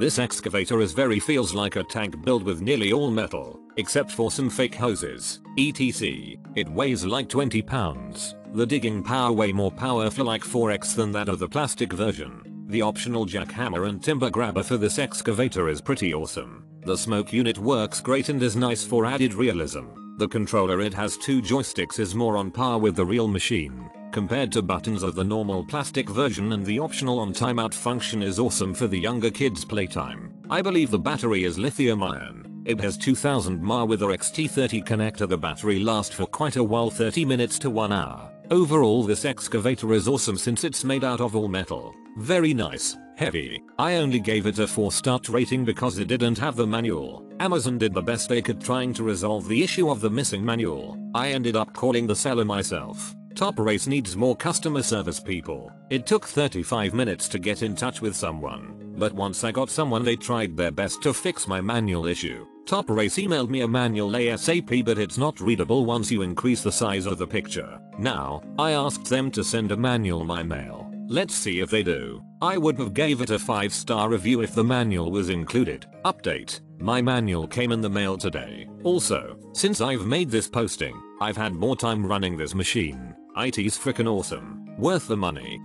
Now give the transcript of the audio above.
This excavator is very feels like a tank built with nearly all metal, except for some fake hoses, etc. It weighs like 20 pounds. The digging power way more powerful like 4x than that of the plastic version. The optional jackhammer and timber grabber for this excavator is pretty awesome. The smoke unit works great and is nice for added realism. The controller it has two joysticks is more on par with the real machine compared to buttons of the normal plastic version and the optional on timeout function is awesome for the younger kids playtime. I believe the battery is lithium ion. It has 2000 mAh with a XT30 connector the battery lasts for quite a while 30 minutes to 1 hour. Overall this excavator is awesome since it's made out of all metal. Very nice, heavy. I only gave it a 4 star rating because it didn't have the manual. Amazon did the best they could trying to resolve the issue of the missing manual. I ended up calling the seller myself. Top Race needs more customer service people. It took 35 minutes to get in touch with someone, but once I got someone they tried their best to fix my manual issue. Top Race emailed me a manual ASAP but it's not readable once you increase the size of the picture. Now, I asked them to send a manual my mail. Let's see if they do. I would have gave it a 5 star review if the manual was included. Update. My manual came in the mail today. Also, since I've made this posting, I've had more time running this machine. IT's freaking awesome. Worth the money.